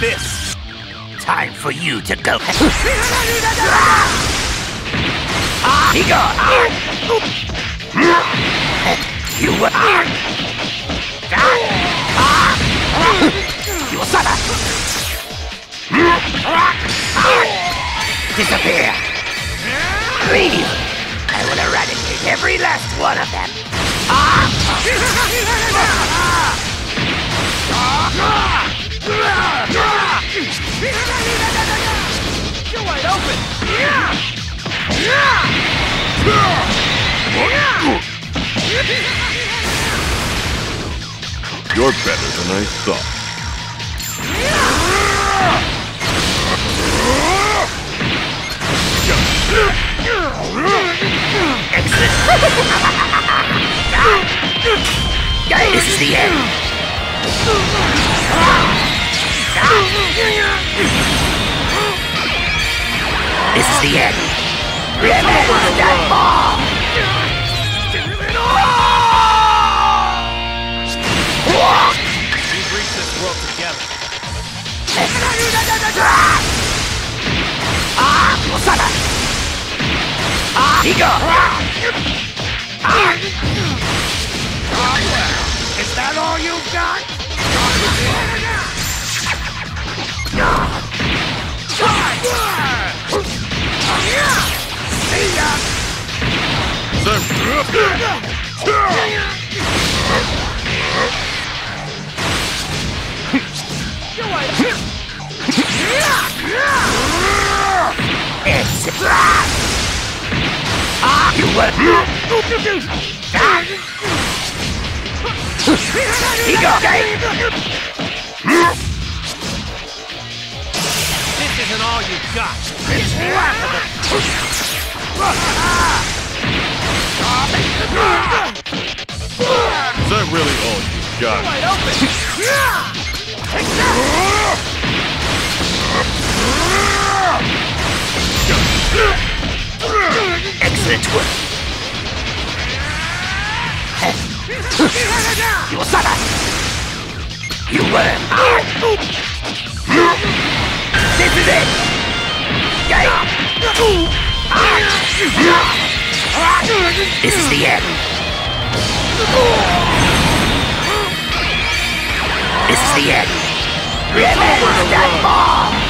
this. Time for you to go. Gone. You were. You of. Disappear. Leave. I will eradicate every last one of them. Ah! You're better than I thought. This is the end. This is the end. Remember that ball. We've reached this world together. He go. Is that all you've got? It's you were. He go. This isn't all you've got. Is that really all you've got? Wide open. Excellent work. You son of. You worm. This is it. This is the end. This is the end. Remember that ball.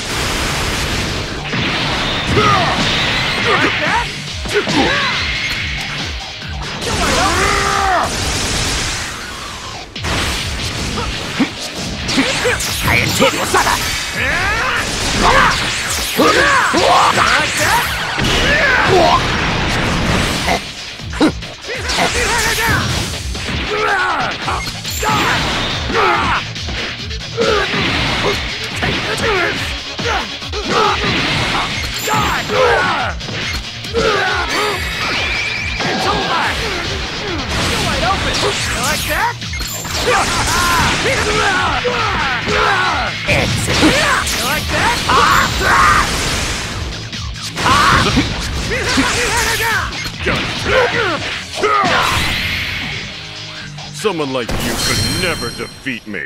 Ah, he go. You were. He go. This isn't all you've got. Like that? I intend to son It's over! You're wide open! You like that? It's like that? Someone like you could never defeat me.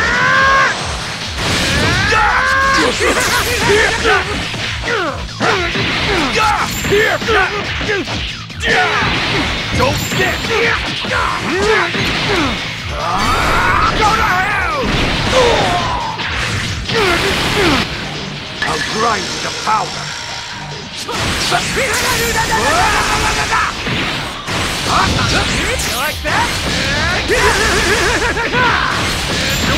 Don't get Go to hell! I'll grind you powder. Like that?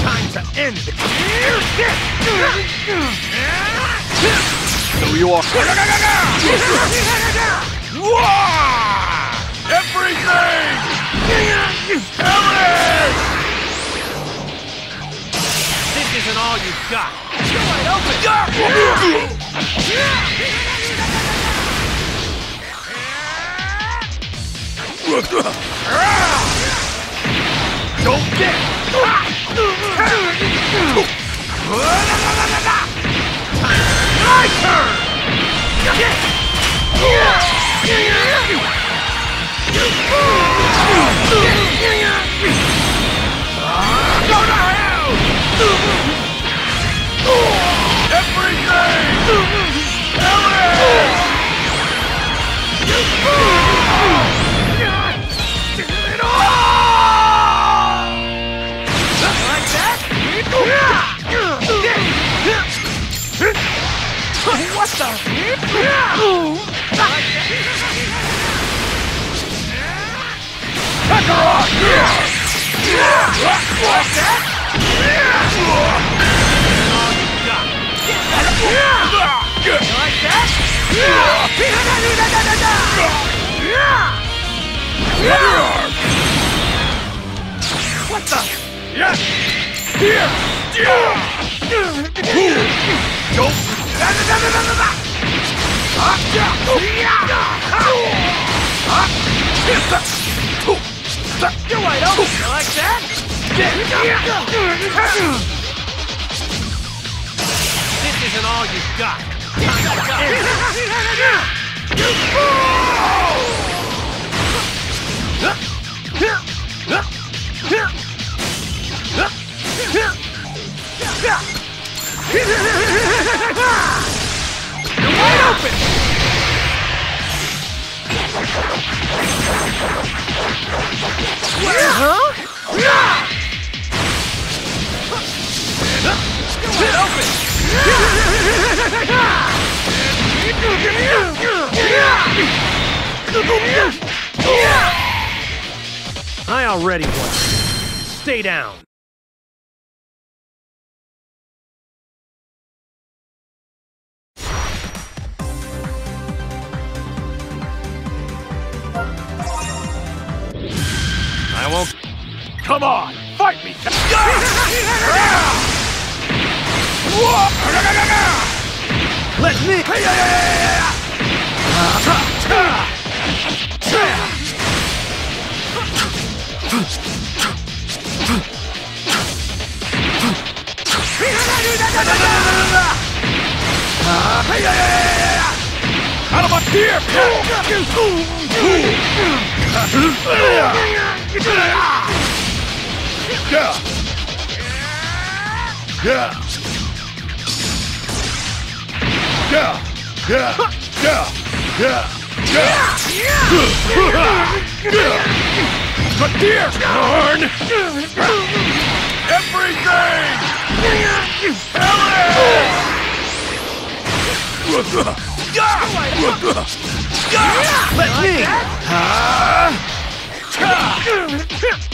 Time to end it! So you are. Go to hell! What the? You like that? What the? I already won. Stay down. Come on, fight me! Let me. Out of my fear! Yeah! Yeah! Yeah! Yeah! Yeah! Yeah! Yeah! But dear Horn! Everything! Eric! Let me. How about this? Here's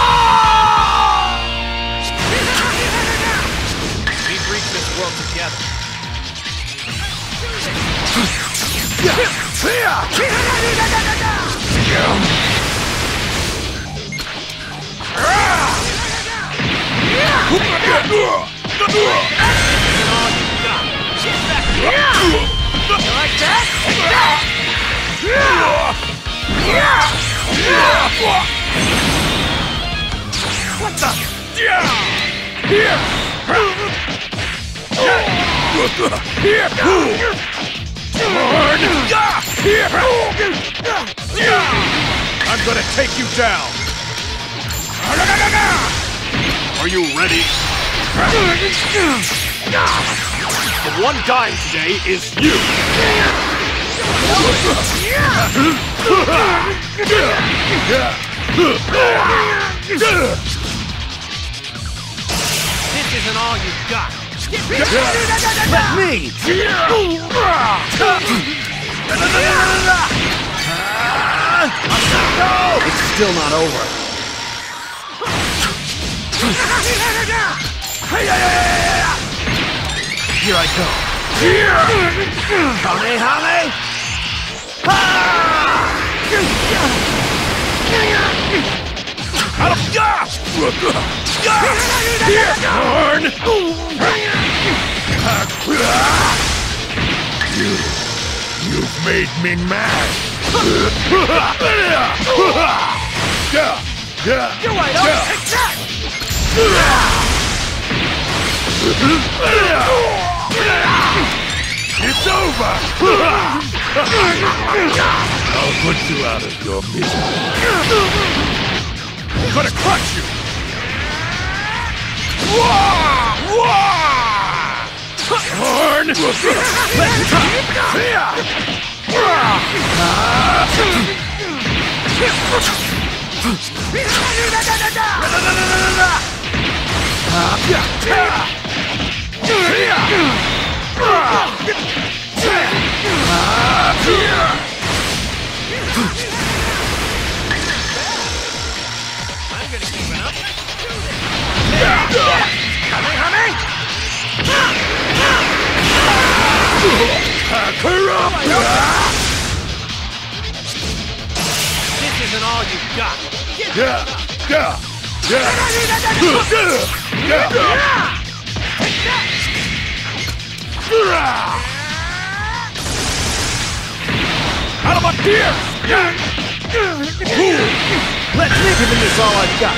world together. What the? I'm gonna take you down! Are you ready? The one dying today is you. This isn't all you've got. Let me! It's still not over. Here I go. Kamehame! You, you've made me mad. You're right, that! It's over! I'll put you out of your misery. I'm gonna crush you! Horn! I'm This isn't all you've got. Yeah, yeah, Yeah. Yeah, yeah. Out of my gear! Let me give him in this all I've got.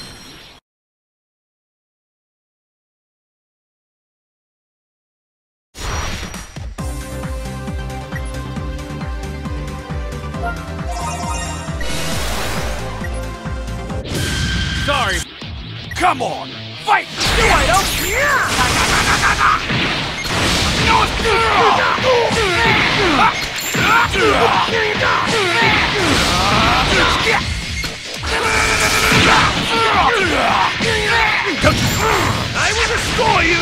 Come on! Fight! Do You're right, oh. I will destroy you!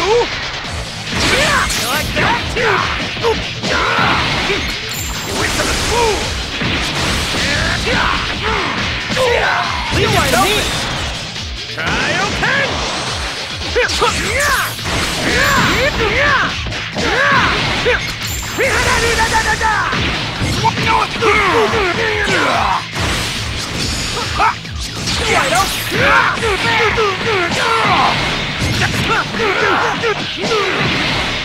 You like that? Right, oh. Kaioken! You're right, oh.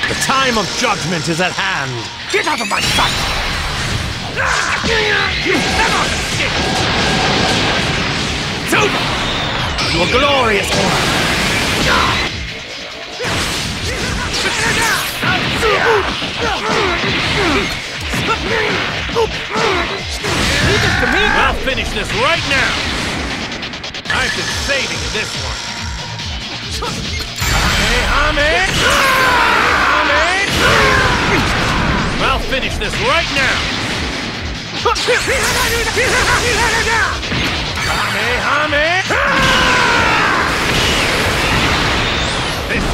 The time of judgment is at hand. Get out of my sight! Your glorious one. I'll finish this right now! I've been saving this one. I'll finish this right now!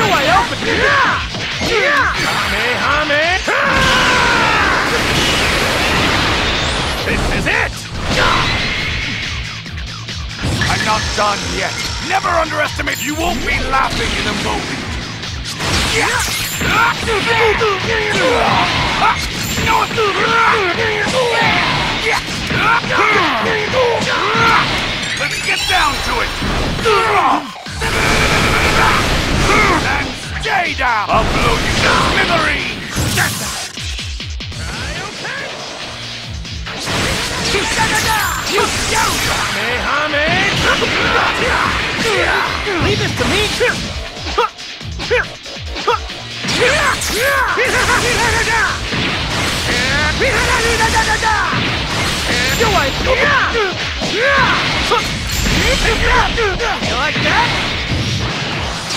You're wide open! Hame, Hame! This is it! I'm not done yet. Never underestimate. You won't be laughing in a moment. Let's get down to it. Down. I'll blow you to smithereens. Leave this to me! You like that?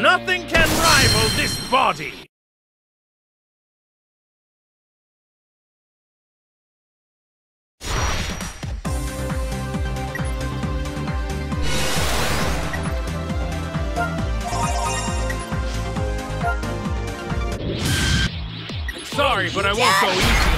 Nothing can rival this body! Sorry, but I won't go easy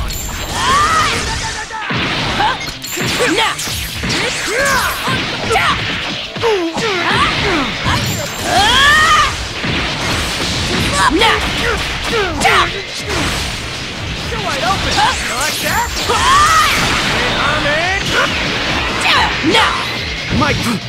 Mike!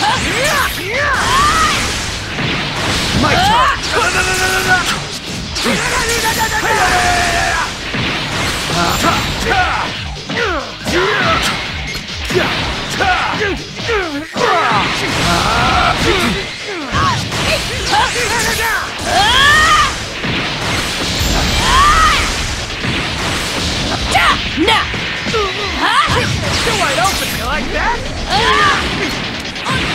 My ah! turn! Now! Huh? Wide open, you like that? Ah!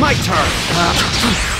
My turn.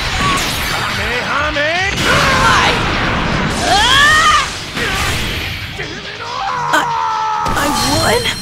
I won?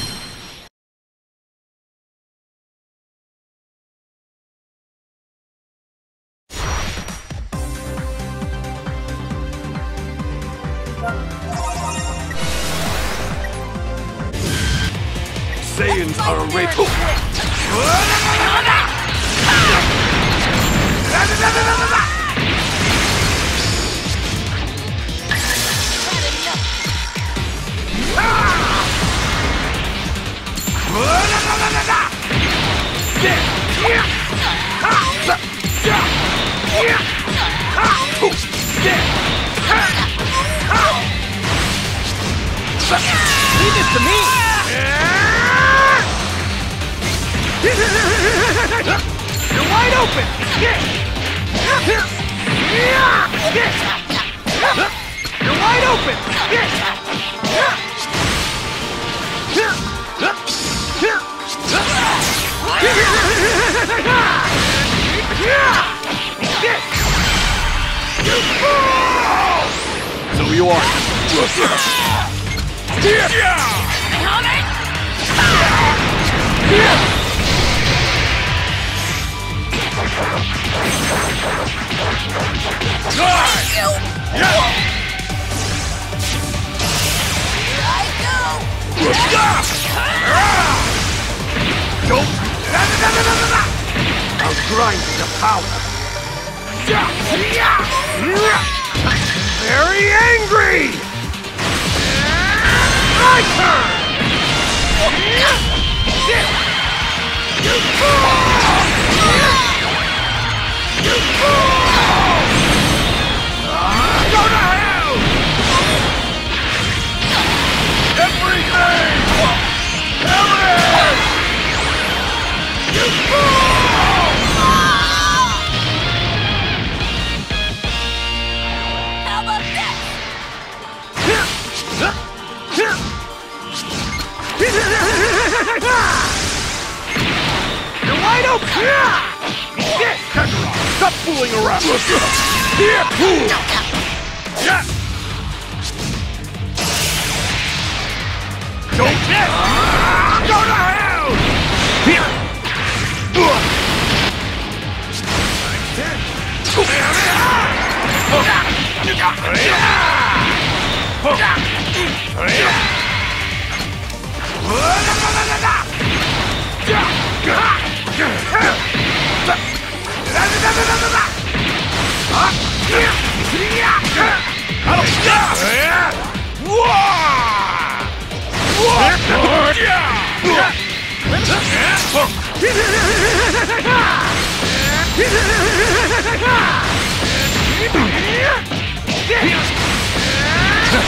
Lord. Don't. I'll grind you to powder. Very angry! My turn! Go to hell! Everything! Everything! How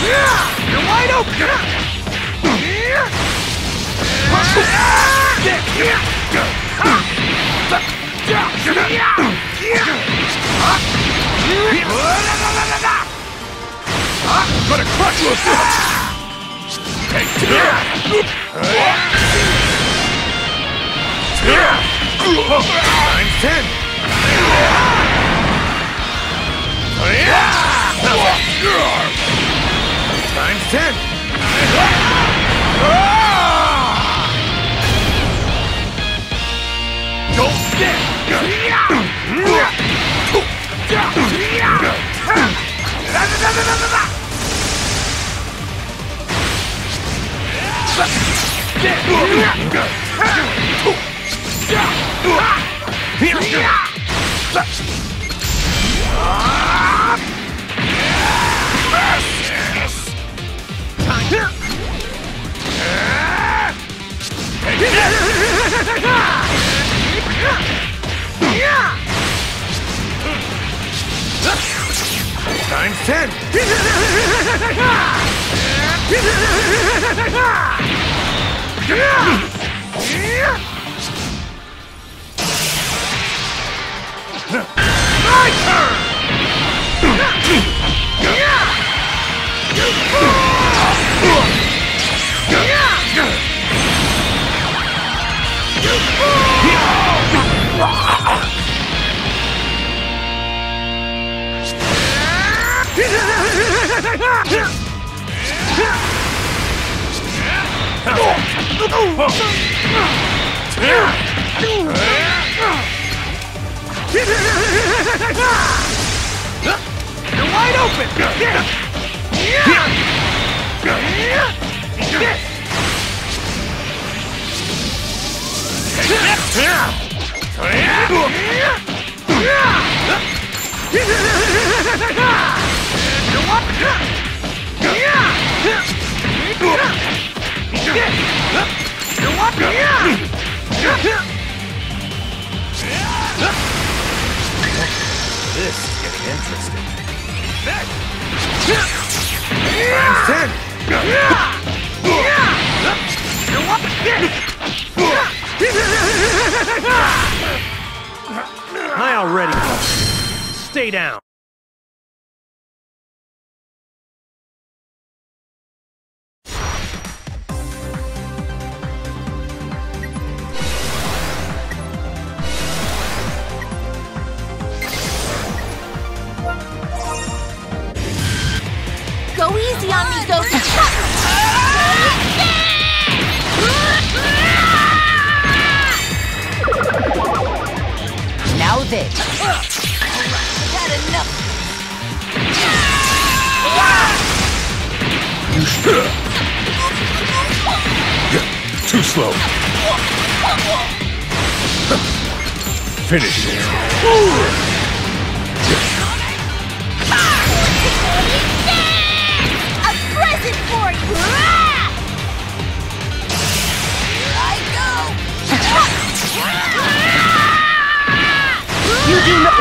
You're wide open! I'm gonna crush you! Take Times ten! Times ten! Don't get! Times ten! My turn! You're wide open! This is getting interesting. Times ten! I already. Stay down. Go easy on Goku. Now this. Had enough. Too slow. Finish it. You do not...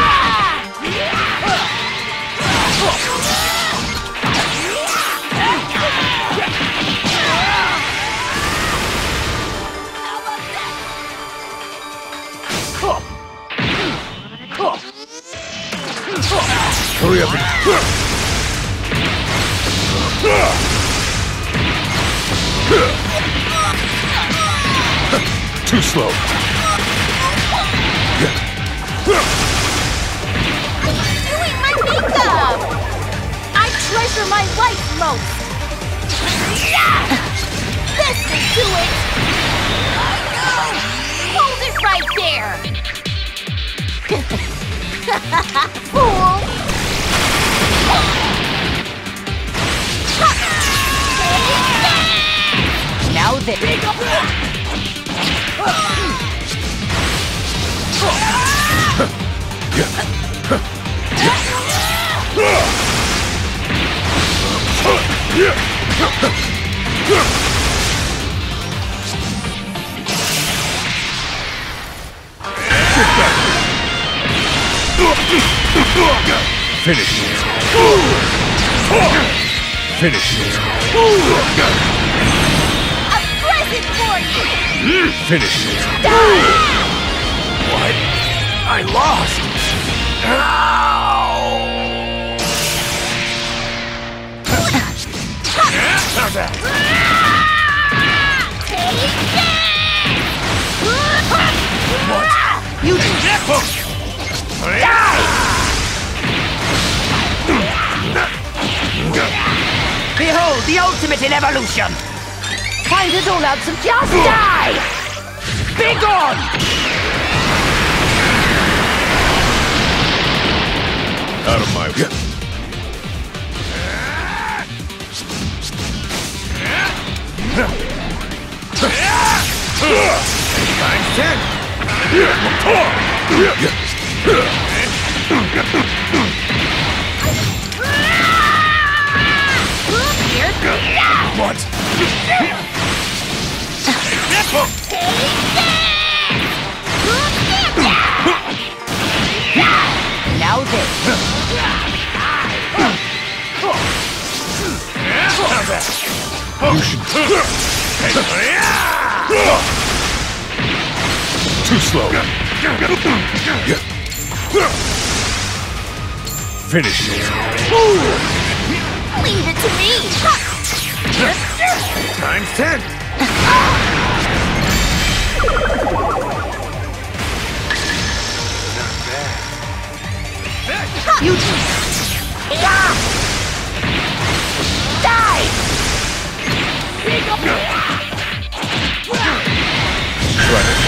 Hurry up and... Too slow. Treasure my life most! This will do it! I know! Hold it right there! Fool! Now then. Finish it. Finish it. A present for you! Finish it. What? I lost! Ah! Ow! How's that? What? You Behold the ultimate in evolution! Find it all out some just die! Be gone! Out of my way. Times ten! What? Now this. How's that? Too slow. Finish it. Leave it to me. Times ten! Not bad. You Ah! Try to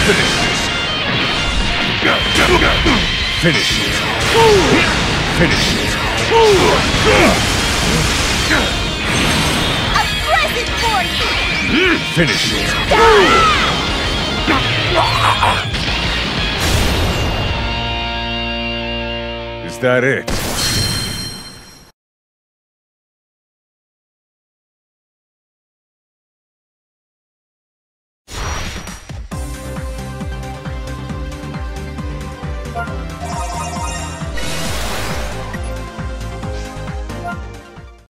finish this. Finish it. Finish it. A present for you! Finish it. Is that it?